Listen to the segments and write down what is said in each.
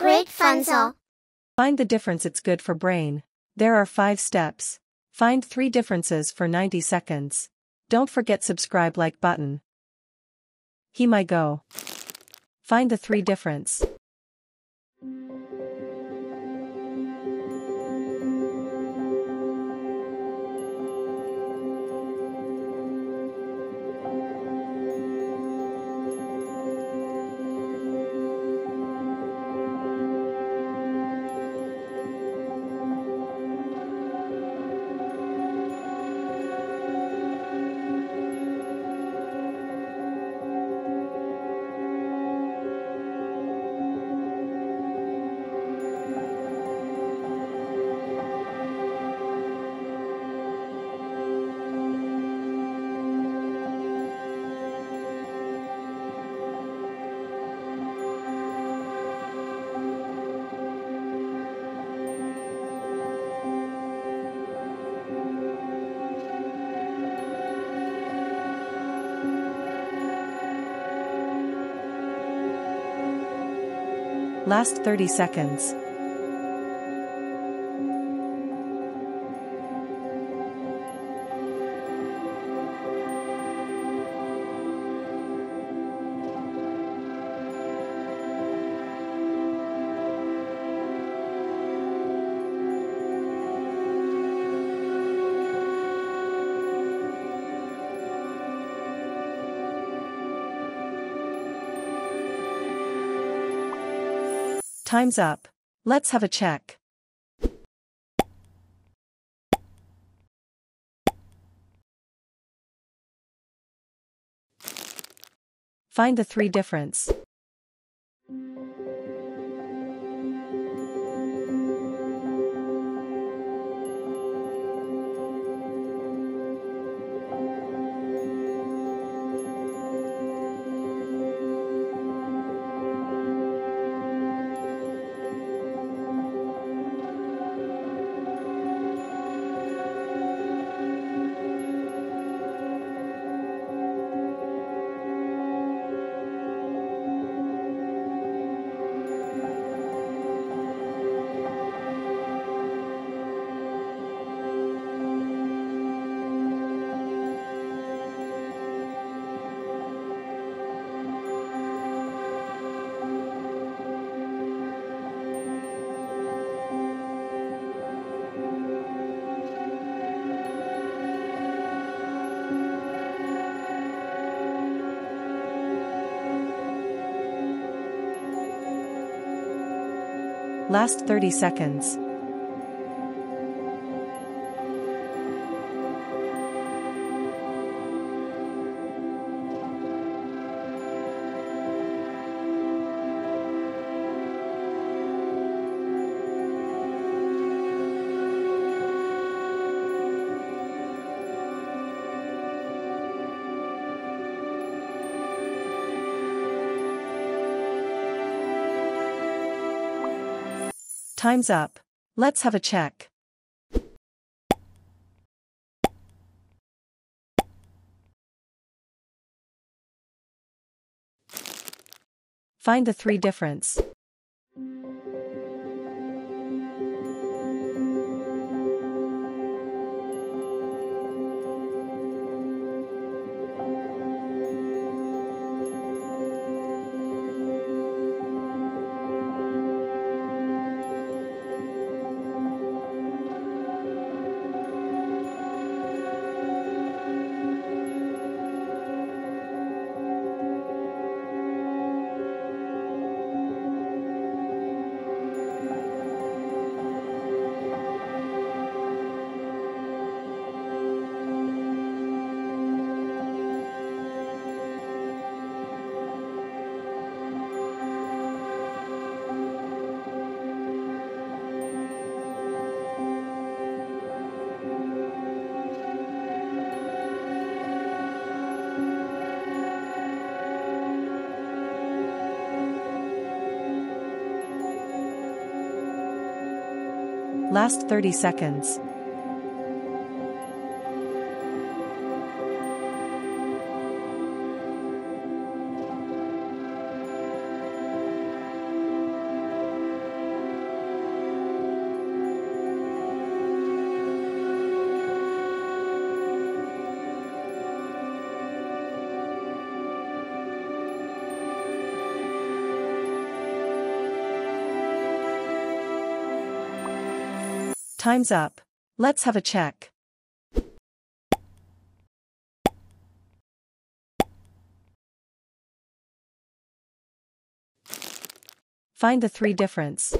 Great Funzzle. Find the difference it's good for brain. There are 5 steps. Find 3 differences for 90 seconds. Don't forget subscribe like button. He my go. Find the 3 difference. Last 30 seconds. Time's up. Let's have a check. Find the three difference. Last 30 seconds. Time's up. Let's have a check. Find the three difference. Last 30 seconds. Time's up. Let's have a check. Find the three difference.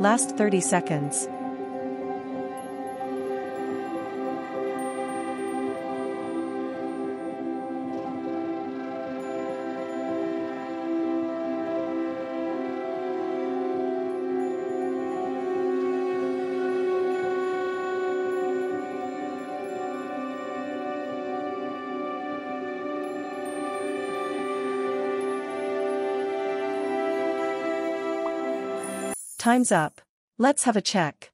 Last 30 seconds. Time's up. Let's have a check.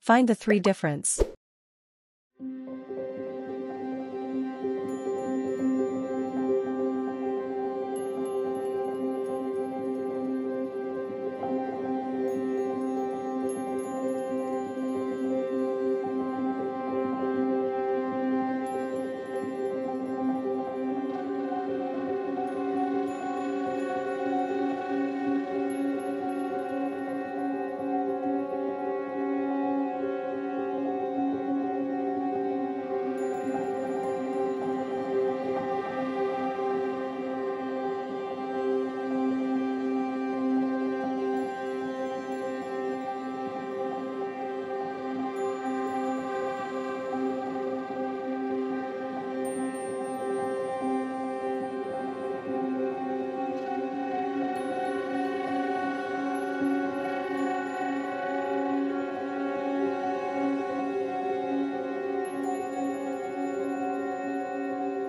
Find the three difference.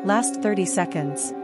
Last 30 seconds.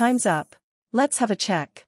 Time's up. Let's have a check.